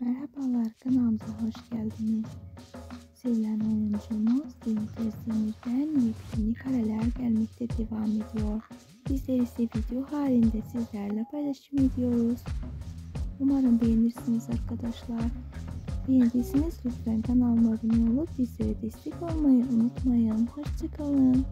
Merhabalar kanalımıza hoş geldiniz. Sevilen oyuncumuz Dimitri Demir'den yepyeni kareler gelmekte devam ediyor. Bizler ise video halinde sizlerle paylaşım ediyoruz. Umarım beğenirsiniz arkadaşlar. Beğendiyseniz lütfen kanalıma abone olup bizlere destek olmayı unutmayın. Hoşçakalın.